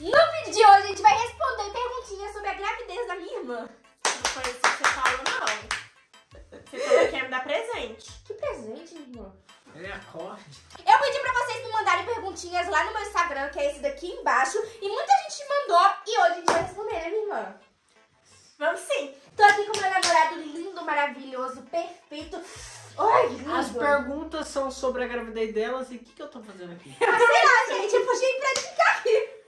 No vídeo de hoje a gente vai responder perguntinhas sobre a gravidez da minha irmã. Não foi isso que você falou, não. Você falou que ia me dar presente. Que presente, minha irmã. Ele é acorde. Eu pedi pra vocês me mandarem perguntinhas lá no meu Instagram, que é esse daqui embaixo. E muita gente mandou e hoje a gente vai responder, né, minha irmã? Vamos sim. Tô aqui com meu namorado lindo, maravilhoso, perfeito. Ai, lindo. As perguntas são sobre a gravidez delas e o que, que eu tô fazendo aqui? Ah, sei lá, gente, eu puxei pra ficar aqui.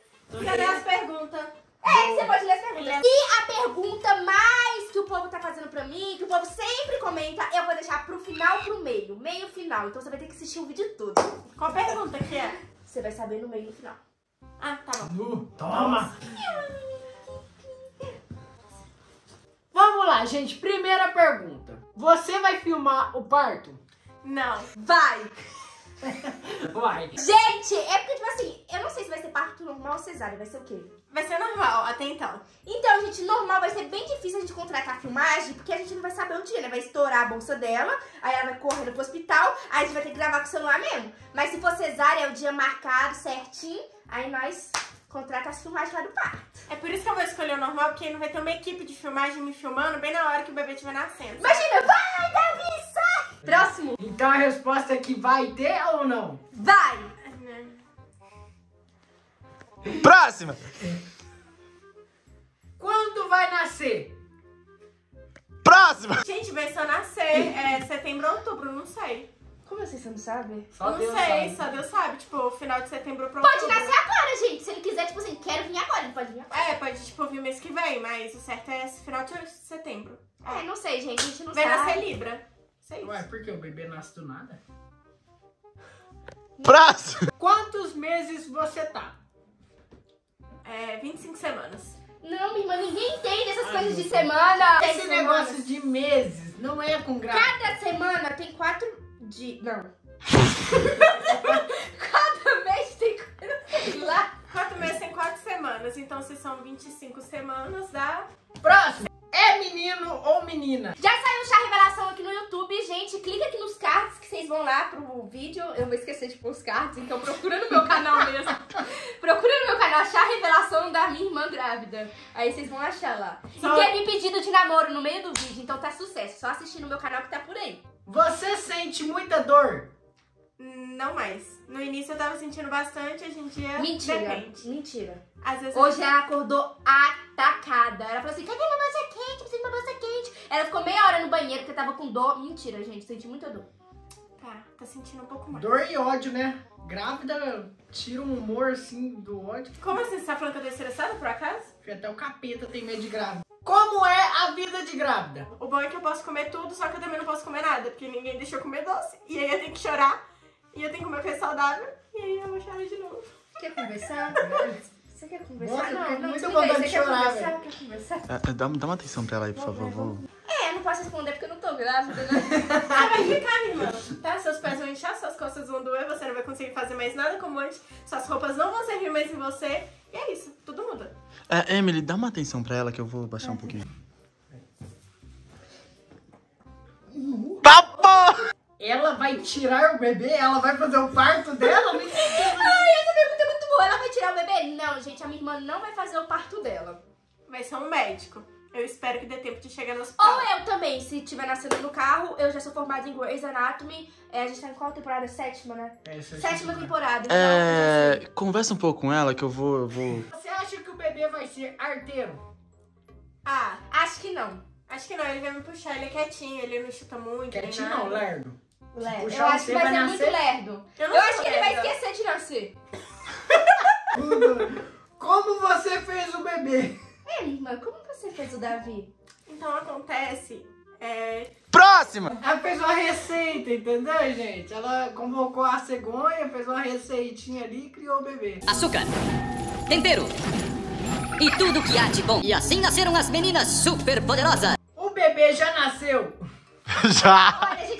Cadê as perguntas? É, você pode ler as perguntas. E a pergunta mais que o povo tá fazendo pra mim, que o povo sempre comenta, eu vou deixar pro final, pro meio. Meio final. Então você vai ter que assistir o vídeo todo. Qual pergunta que é? Você vai saber no meio e no final. Ah, tá bom. Nu, toma! Vamos lá, gente. Primeira pergunta. Você vai filmar o parto? Não. Vai! Vai. Gente, é porque, tipo assim, eu não sei se vai ser parto normal ou cesárea, vai ser o quê? Vai ser normal, até então. Então, gente, normal vai ser bem difícil a gente contratar a filmagem, porque a gente não vai saber o dia, né? Vai estourar a bolsa dela, aí ela vai correndo pro hospital, aí a gente vai ter que gravar com o celular mesmo. Mas se for cesárea, é o dia marcado certinho, aí nós contrata as filmagens lá do parto. É por isso que eu vou escolher o normal, porque aí não vai ter uma equipe de filmagem me filmando bem na hora que o bebê estiver nascendo. Imagina, vai, Davi! Próximo, Então a resposta é que vai ter ou não? vai! Próxima! Quando vai nascer? Próxima! Gente, vai só nascer é, setembro ou outubro, não sei. Como assim você não sabe? Só não Deus sei, sabe. só Deus sabe. Tipo, final de setembro pro Pode outubro. nascer agora, gente. Se ele quiser, tipo assim, quero vir agora, ele pode vir agora. É, pode, tipo, vir mês que vem, mas o certo é esse final de setembro. É, não sei, gente, a gente não Vai sabe. nascer Libra. Sei. Ué, por que o bebê nasce do nada? Próxima! Quantos meses você tá? É, 25 semanas. Não, minha irmã, ninguém entende essas Ai, coisas de semana. Esse semanas. negócio de meses não é com grávida. Cada semana tem quatro de... Não. Cada mês tem quatro... Sei lá. Quatro meses tem quatro semanas, então se são 25 semanas, dá... Próximo. É menino ou menina? Já saiu o chá revelação aqui no YouTube, gente. Clica aqui nos cards que vocês vão lá pro vídeo. Eu vou esquecer de pôr os cards, então procura no meu canal mesmo. procura no meu canal chá revelação da minha irmã grávida. Aí vocês vão achar lá. Só- E teve pedido de namoro no meio do vídeo, então tá sucesso. Só assistir no meu canal que tá por aí. Você sente muita dor? Não mais. No início eu tava sentindo bastante, hoje em dia Mentira. depende. Mentira. Às vezes Hoje ela acordou atacada. Ela falou assim: cadê minha bolsa quente? Preciso de uma bolsa quente. Ela ficou meia hora no banheiro porque tava com dor. Mentira, gente. Senti muita dor. Tá, tá sentindo um pouco mais. Dor e ódio, né? Grávida tira um humor assim do ódio. Como assim? Você tá falando que eu tô estressada por acaso? Porque até o capeta tem medo de grávida. Como é a vida de grávida? O bom é que eu posso comer tudo, só que eu também não posso comer nada, porque ninguém deixou comer doce. E aí eu tenho que chorar, e eu tenho que comer coisa saudável, e aí eu vou chorar de novo. Quer conversar? Você quer conversar? Nossa, não, muito vontade Você de quer chorar, conversar? Quer conversar? É, é, dá, dá uma atenção pra ela aí, por favor. Vou... É, não posso responder porque eu não tô grávida, né? Ah, vai ficar, minha irmã. Tá? Seus pés vão inchar, suas costas vão doer, você não vai conseguir fazer mais nada como antes, suas roupas não vão servir mais em você, e é isso, tudo muda. É, Emily, dá uma atenção pra ela que eu vou baixar um pouquinho. Bom! Ela vai tirar o bebê? Ela vai fazer o parto dela? Ai, essa pergunta é muito boa. Ela vai tirar o bebê? Não, gente, a minha irmã não vai fazer o parto dela. Vai ser um médico. Eu espero que dê tempo de chegar no hospital. Ou eu também, se tiver nascendo no carro, eu já sou formada em Grey's Anatomy. É, a gente tá em qual temporada? Sétima, né? É, aí. Sétima temporada. Então, É. Conversa um pouco com ela que eu vou. Eu vou... Você acha que o bebê vai ser arteiro? Ah, acho que não. acho que não, ele vai me puxar, ele é quietinho, ele não chuta muito. Quietinho não, lerdo. Lerdo. puxar Eu acho que vai, vai ser nascer? muito lerdo. Eu Eu, acho que ele vai esquecer de nascer. Como você fez o bebê? É, irmã, como você fez o Davi? Então acontece. É, Próxima! Ela fez uma receita, entendeu, gente? Ela convocou a cegonha, fez uma receitinha ali e criou o bebê. açúcar, tempero e tudo que há de bom. E assim nasceram as meninas super poderosas. O bebê já nasceu. Já! Olha,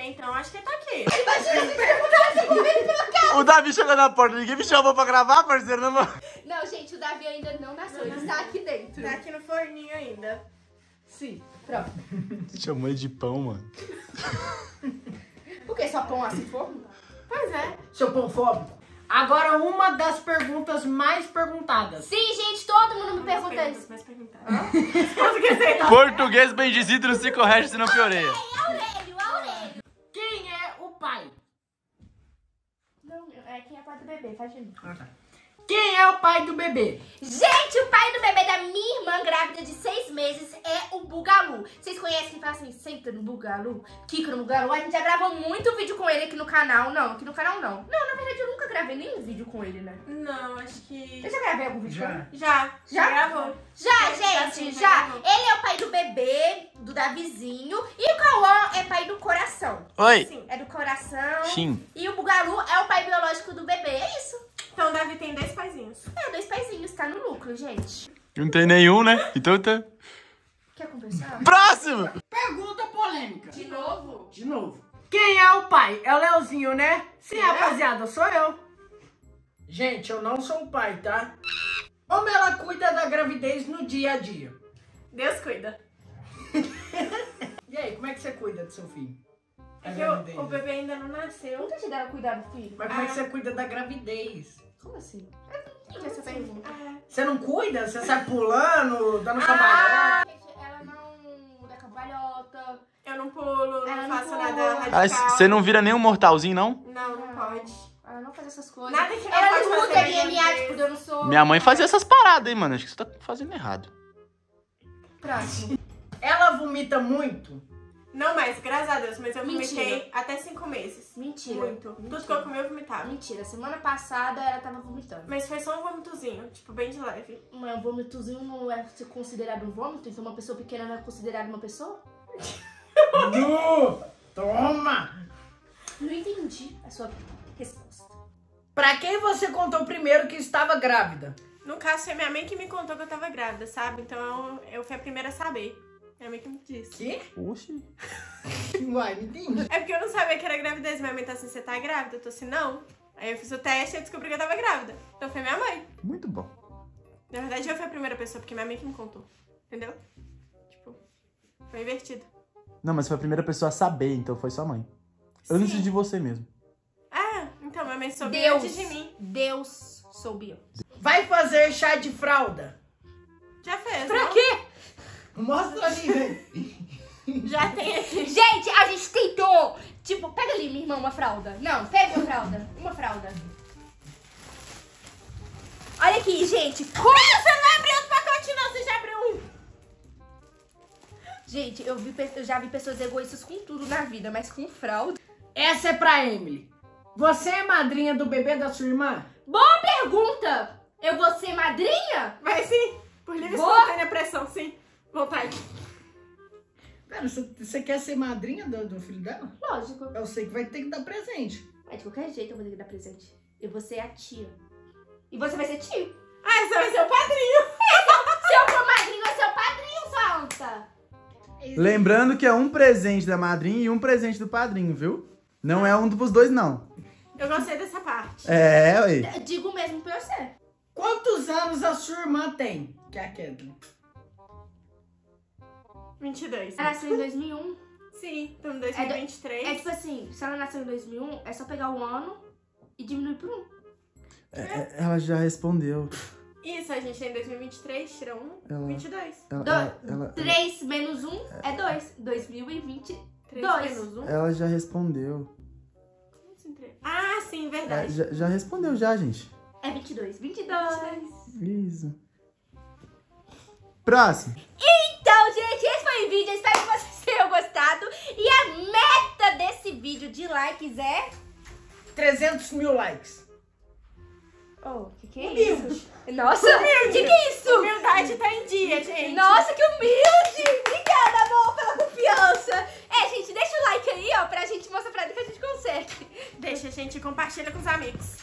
até então acho que ele tá aqui. Imagina se perguntasse por ele pelo carro. O Davi chegou na porta, ninguém me chamou pra gravar, parceiro. Não... Não, gente, o Davi ainda não nasceu. Ele está aqui dentro. Tá aqui no forninho ainda. Sim. Pronto. Chamou ele de pão, mano. Por que só pão assim forno? Pois é. Seu pão fóbico. Agora uma das perguntas mais perguntadas. Sim, gente, todo mundo me pergunta perguntas isso. mais perguntadas. Tá? Português bem dizido não se corrige se não pioreia. É quem é pai do bebê, faz de mim. Quem é o pai do bebê? Gente, o pai do bebê da minha irmã grávida de seis meses é o Bugalu. Vocês conhecem quem fala assim, senta no Bugalu, Kiko no Bugalu? A gente já gravou muito vídeo com ele aqui no canal. Não, aqui no canal não. Não, na verdade eu nunca gravei nenhum vídeo com ele, né? Não, acho que. Eu já gravei algum vídeo com ele? Já. Já? gravou. Já, Já gente, sim, já. já. Ele é o pai do bebê, do Davizinho. E o pai do coração. Oi. Sim. É do coração. Sim. E o Bugalu é o pai biológico do bebê. É isso. Então o Davi tem dois paizinhos. É, dois paizinhos, tá no lucro, gente. Não tem nenhum, né? Então tá. Quer conversar? Próximo! Pergunta polêmica. De novo? De novo. Quem é o pai? É o Leozinho, né? Sim, Sim, rapaziada, sou eu. Gente, eu não sou o pai, tá? Como ela cuida da gravidez no dia a dia? Deus cuida. E aí, como é que você cuida do seu filho? É que gravidez. o, bebê ainda não nasceu. Nunca te deram cuidar do filho? Mas como é que Ah. você cuida da gravidez? Como assim? Eu não entendi essa pergunta. É. Você não cuida? Você sai pulando, dando Ah! ela não dá cambalhota. Eu não pulo, Ela não não faço pula. nada Ah, radical. você não vira nenhum mortalzinho, não? Não, não pode. Ela não faz essas coisas. Nada que não ela não MMA, gravidez. tipo, dando soco. Minha mãe fazia essas paradas, hein, mano. Acho que você tá fazendo errado. Próximo. Ela vomita muito? Não mais, graças a Deus, mas eu Mentira. vomitei até cinco meses. Mentira. Muito. Mentira. Tudo que eu comi eu vomitava. Mentira. Semana passada ela tava vomitando. Mas foi só um vomitozinho, tipo, bem de leve. Mas um vômitozinho não é ser considerado um vômito? Então uma pessoa pequena não é considerada uma pessoa? Nu! Toma! Não entendi a sua resposta. Pra quem você contou primeiro que estava grávida? No caso, foi minha mãe que me contou que eu tava grávida, sabe? Então eu, eu fui a primeira a saber. Minha mãe que me disse. Que? Oxi. Uai, não entendi. É porque eu não sabia que era gravidez. Minha mãe tá assim, você tá grávida? Eu tô assim, não. Aí eu fiz o teste e descobri que eu tava grávida. Então foi minha mãe. Muito bom. Na verdade, eu fui a primeira pessoa, porque minha mãe que me contou. Entendeu? Tipo, foi invertido. Não, mas foi a primeira pessoa a saber, então foi sua mãe. Antes Sim. de você mesmo. Ah, então minha mãe soube Deus. antes de mim. Deus soube. Vai fazer chá de fralda? Já fez, Pra não? quê? Mostra ali, velho. Já tem aqui. Gente, a gente tentou. Tipo, pega ali, minha irmã, uma fralda. Não, pega uma fralda. Uma fralda. Olha aqui, gente. Como... Você não vai abrir outro pacote, não. Você já abriu um. Gente, eu, vi, eu já vi pessoas egoístas com tudo na vida, mas com fralda. Essa é pra Emily. Você é madrinha do bebê da sua irmã? Boa pergunta! Eu vou ser madrinha? Vai sim. Por livre e Boa. espontânea pressão, sim. Vontade. Pera, você, quer ser madrinha do, do filho dela? Lógico. Eu sei que vai ter que dar presente. Mas de qualquer jeito eu vou ter que dar presente. Eu vou ser a tia. E você vai ser tio. Ah, você vai ser o padrinho. Se eu for madrinha, vai ser o padrinho, Santa. Lembrando que é um presente da madrinha e um presente do padrinho, viu? Não é um dos dois, não. Eu gostei dessa parte. É, ué. Eu Digo mesmo pra você. Quantos anos a sua irmã tem? Que é a Kathleen. 22. Ela nasceu em 2001. Sim, estamos em 2023. É tipo assim, se ela nasceu em 2001, é só pegar o ano e diminuir por um. É, Ela já respondeu. Isso, a gente tem 2023, tira um, Ela- 22. Ela, Do- ela, ela, 3 menos 1 é 2. 2020. 3 Dois. menos 1. ela já respondeu. Ah, sim, É, verdade. já, já respondeu já, gente. É 22. 22. Isso. Próximo. Então, gente, esse foi o vídeo. Espero que vocês tenham gostado. E a meta desse vídeo de likes é. 300 mil likes. Oh, que que é Humilde. isso? Nossa, que que é isso? Humildade tá em dia, gente. Nossa, que humilde! Obrigada, amor, pela confiança. É, gente, deixa o like aí, ó, pra gente mostrar pra ele que a gente consegue. Deixa, gente, compartilha com os amigos.